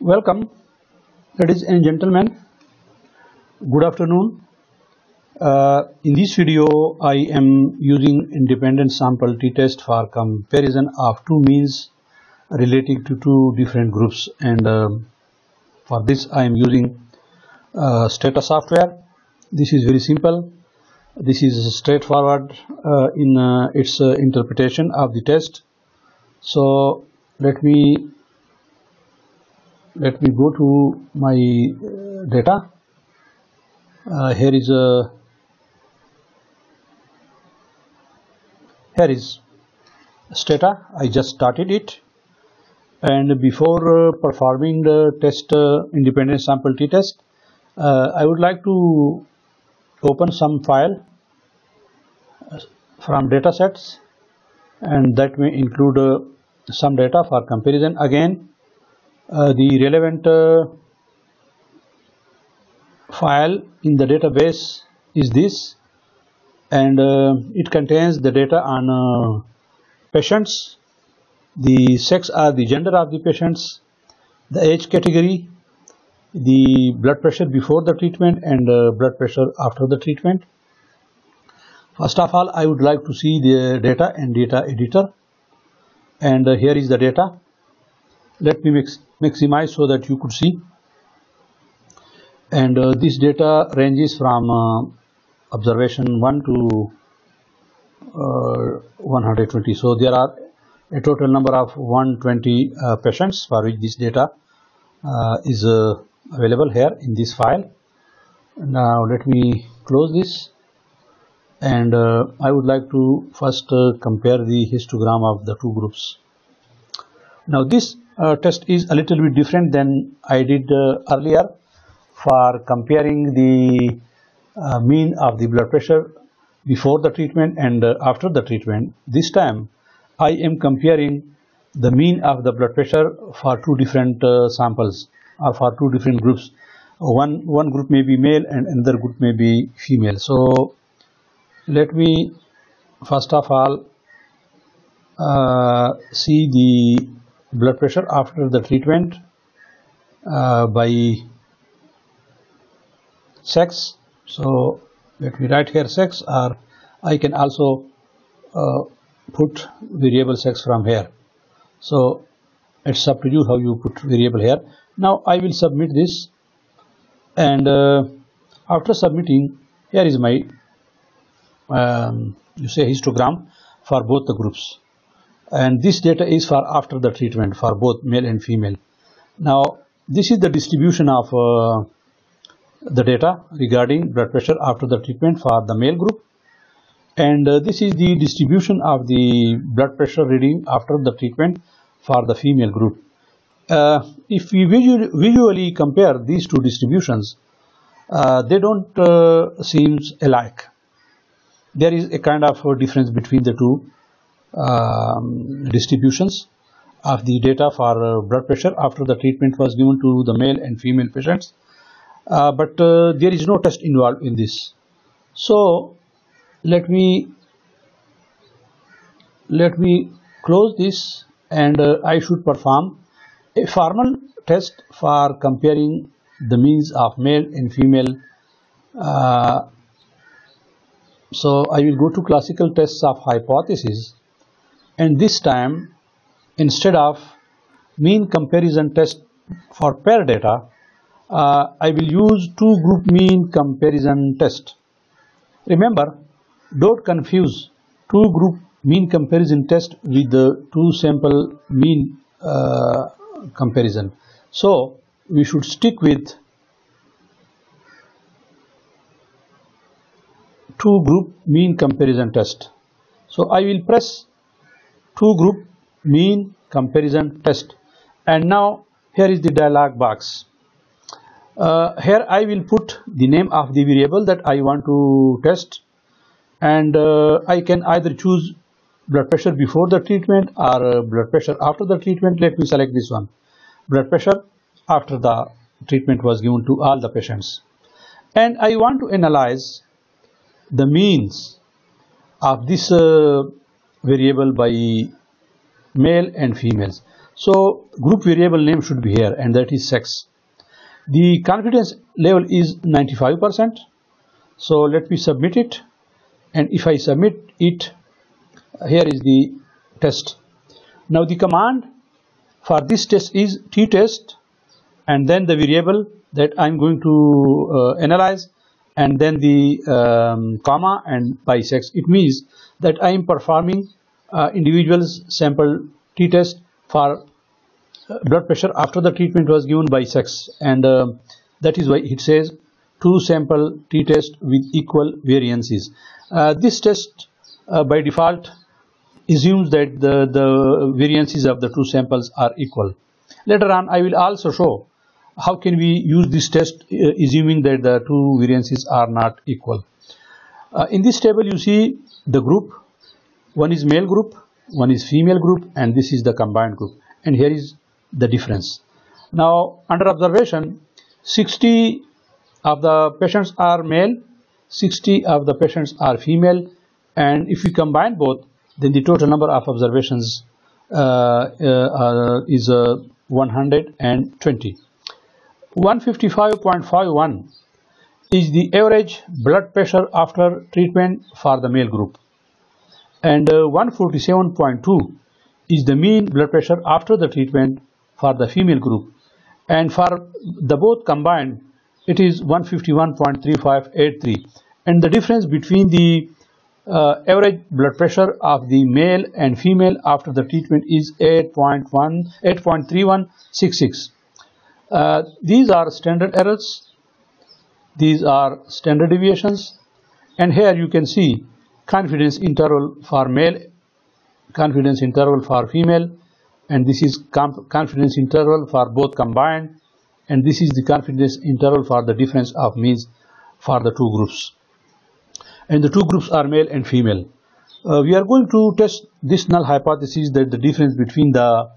Welcome, ladies and gentlemen. Good afternoon. Uh, in this video, I am using independent sample t-test for comparison of two means relating to two different groups and um, for this I am using uh, Stata software. This is very simple. This is straightforward uh, in uh, its uh, interpretation of the test. So let me let me go to my uh, data. Uh, here is a here is Stata. I just started it and before uh, performing the test uh, independent sample t-test uh, I would like to open some file uh, from datasets and that may include uh, some data for comparison again uh, the relevant uh, file in the database is this. And uh, it contains the data on uh, patients. The sex or the gender of the patients. The age category. The blood pressure before the treatment and uh, blood pressure after the treatment. First of all i would like to see the data and data editor. And here is the data let me mix, maximize so that you could see. And uh, this data ranges from uh, observation 1 to uh, 120 so there are a total number of 120 uh, patients for which this data uh, is uh, available here in this file. Now let me close this. And I would like to first compare the histogram of the two groups. Now this uh, test is a little bit different than I did uh, earlier for comparing the uh, mean of the blood pressure before the treatment and uh, after the treatment. This time I am comparing the mean of the blood pressure for two different uh, samples or for two different groups. One one group may be male and another group may be female. So let me first of all uh, see the blood pressure after the treatment uh, by sex. So let me write here sex or I can also uh, put variable sex from here. So it's up to you how you put variable here. Now I will submit this and uh, after submitting here is my um, you say histogram for both the groups and this data is for after the treatment for both male and female. Now this is the distribution of uh, the data regarding blood pressure after the treatment for the male group. And uh, this is the distribution of the blood pressure reading after the treatment for the female group. Uh, if we visually, compare these two distributions uh, they don't uh, seems alike. There is a kind of difference between the two um, distributions of the data for uh, blood pressure after the treatment was given to the male and female patients. Uh, but uh, there is no test involved in this. So let me let me close this and uh, I should perform a formal test for comparing the means of male and female uh, so I will go to classical tests of hypothesis and this time instead of mean comparison test for pair data uh, I will use two group mean comparison test. Remember don't confuse two group mean comparison test with the two sample mean uh, comparison. So we should stick with two group mean comparison test. So I will press two group mean comparison test. And now here is the dialog box. Uh, here I will put the name of the variable that I want to test. And uh, I can either choose blood pressure before the treatment or uh, blood pressure after the treatment. Let me select this one. Blood pressure after the treatment was given to all the patients. And I want to analyze the means of this uh, variable by male and females So group variable name should be here and that is sex. The confidence level is 95%. So let me submit it and if I submit it here is the test. Now the command for this test is t-test and then the variable that I'm going to uh, analyze and then the um, comma and by sex. It means that I am performing uh, individual's sample t-test for uh, blood pressure after the treatment was given by sex and uh, that is why it says two sample t-test with equal variances. Uh, this test uh, by default assumes that the, the variances of the two samples are equal. Later on I will also show how can we use this test uh, assuming that the two variances are not equal. Uh, in this table you see the group, one is male group, one is female group and this is the combined group and here is the difference. Now under observation 60 of the patients are male, 60 of the patients are female and if we combine both then the total number of observations uh, uh, is uh, 120. 155.51 is the average blood pressure after treatment for the male group and uh, 147.2 is the mean blood pressure after the treatment for the female group. And for the both combined it is 151.3583 and the difference between the uh, average blood pressure of the male and female after the treatment is 8.1 8.3166 uh, these are standard errors. These are standard deviations. And here you can see confidence interval for male confidence interval for female and this is confidence interval for both combined and this is the confidence interval for the difference of means for the two groups and the two groups are male and female. Uh, we are going to test this null hypothesis that the difference between the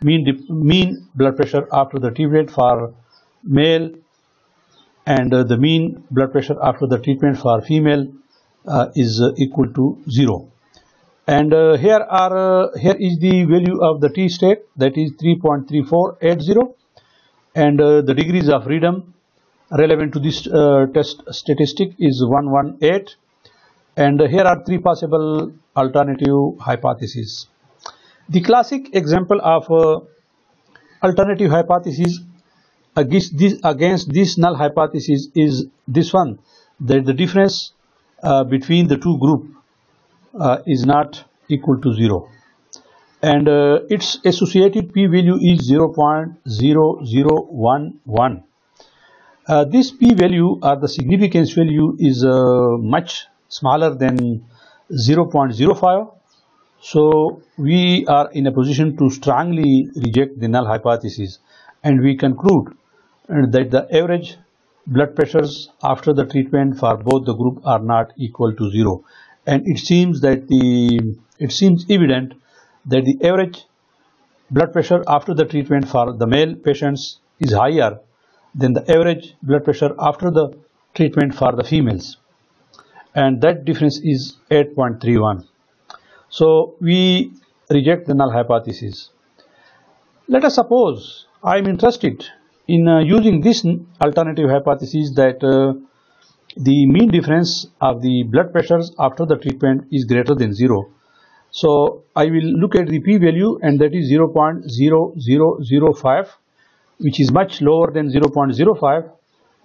mean mean blood pressure after the treatment for male and uh, the mean blood pressure after the treatment for female is uh, equal to 0 and uh, here are uh, here is the value of the t state that is 3.3480 and the degrees of freedom relevant to this test statistic is 118 and here are three possible alternative hypotheses. The classic example of uh, alternative hypothesis against this, against this null hypothesis is this one that the difference uh, between the two group uh, is not equal to 0 and uh, its associated p-value is 0.0011 uh, this p-value or the significance value is uh, much smaller than 0.05 so we are in a position to strongly reject the null hypothesis and we conclude uh, that the average blood pressures after the treatment for both the group are not equal to zero. And it seems that the it seems evident that the average blood pressure after the treatment for the male patients is higher than the average blood pressure after the treatment for the females. And that difference is 8.31 so we reject the null hypothesis. Let us suppose I am interested in uh, using this alternative hypothesis that uh, the mean difference of the blood pressures after the treatment is greater than 0 so I will look at the p-value and that is 0.0005 which is much lower than 0.05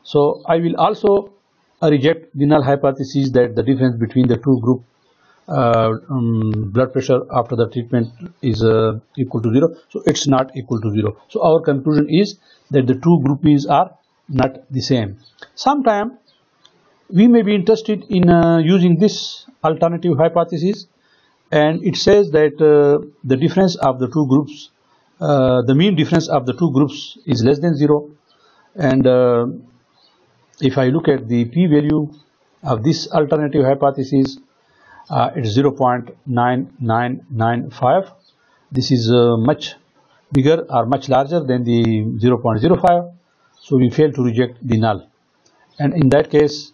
so I will also reject the null hypothesis that the difference between the two group uh, um, blood pressure after the treatment is uh, equal to 0 so it's not equal to 0 so our conclusion is that the two group means are not the same. Sometime we may be interested in uh, using this alternative hypothesis and it says that uh, the difference of the two groups uh, the mean difference of the two groups is less than 0 and if I look at the p-value of this alternative hypothesis uh, it's 0.9995 this is uh, much bigger or much larger than the 0.05 so we fail to reject the null. And in that case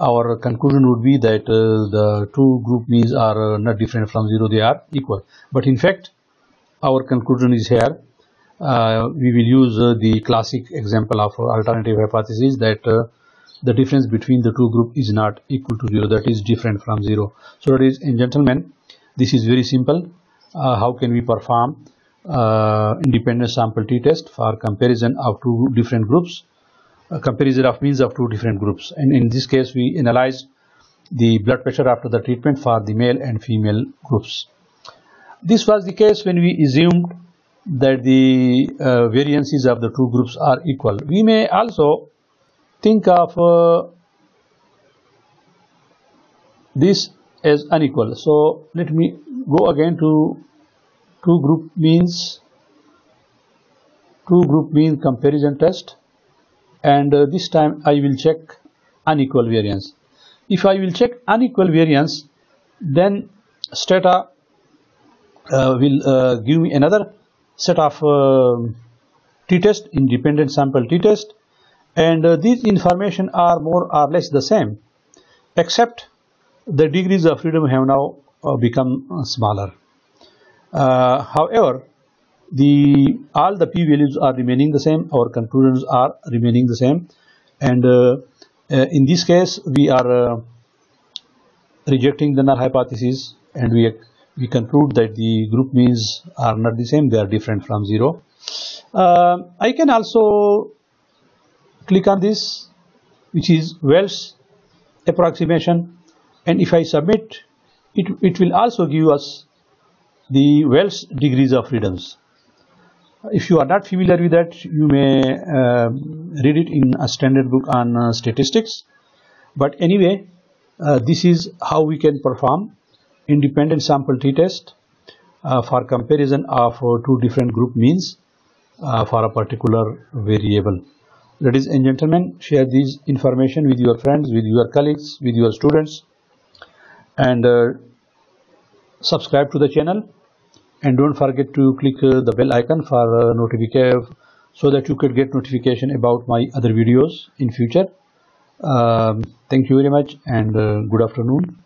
our conclusion would be that uh, the two group means are uh, not different from 0 they are equal. But in fact our conclusion is here. Uh, we will use uh, the classic example of alternative hypothesis that uh, the difference between the two group is not equal to zero. That is different from zero. So ladies and gentlemen this is very simple. Uh, how can we perform uh, independent sample t-test for comparison of two different groups? Comparison of means of two different groups. And in this case we analyze the blood pressure after the treatment for the male and female groups. This was the case when we assumed that the uh, variances of the two groups are equal. We may also think of uh, this as unequal. So let me go again to two group means two group mean comparison test and uh, this time I will check unequal variance. If I will check unequal variance then Stata uh, will uh, give me another set of uh, t-test independent sample t-test and uh, these information are more or less the same except the degrees of freedom have now uh, become uh, smaller. Uh, however the all the p values are remaining the same our conclusions are remaining the same. And uh, in this case we are rejecting the null hypothesis and we we conclude that the group means are not the same they are different from zero. Uh, I can also click on this which is Welch's approximation. And if I submit it, it will also give us the Welch's degrees of freedoms if you are not familiar with that you may uh, read it in a standard book on uh, statistics. But anyway uh, this is how we can perform independent sample t-test uh, for comparison of uh, two different group means uh, for a particular variable. Ladies and gentlemen, share this information with your friends, with your colleagues, with your students and uh, subscribe to the channel and don't forget to click uh, the bell icon for uh, notification so that you could get notification about my other videos in future. Um, thank you very much and good afternoon.